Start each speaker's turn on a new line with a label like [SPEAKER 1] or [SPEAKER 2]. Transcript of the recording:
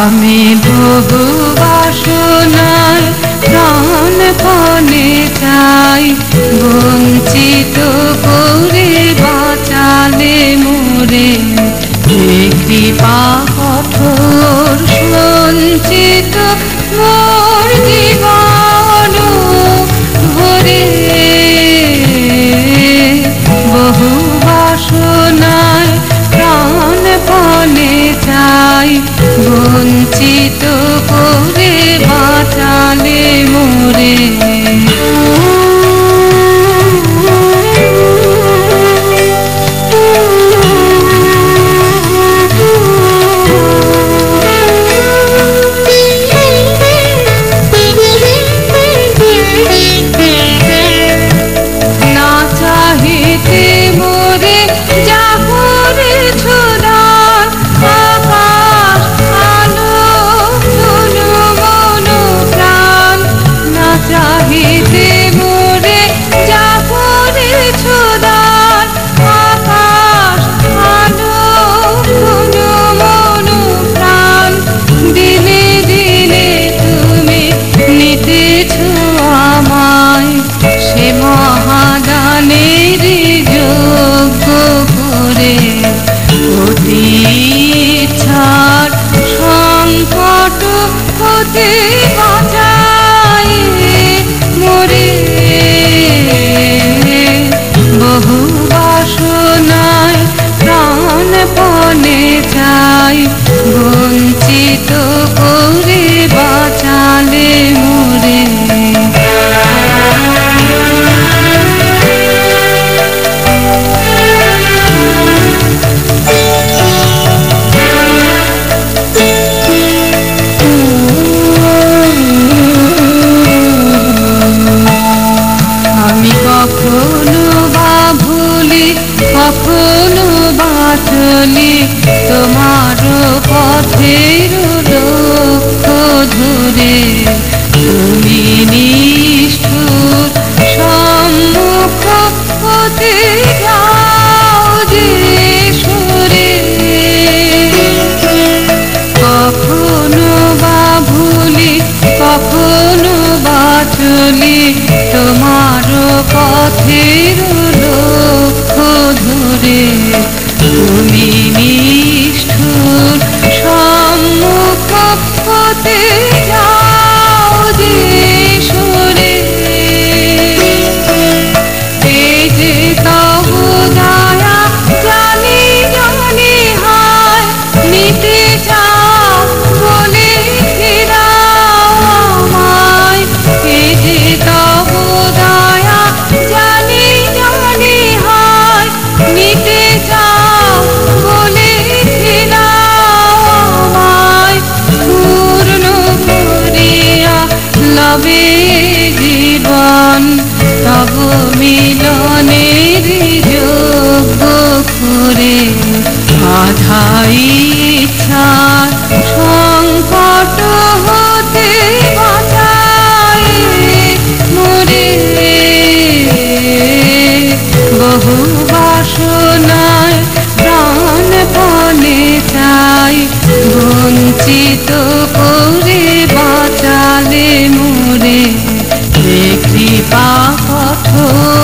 [SPEAKER 1] আমি বহু বাসনার প্রাণ পণে চাই বঞ্চিত করে বাঁচালে মোরে। কৃপা কঠোর সঞ্চিত মোরে ότι Oh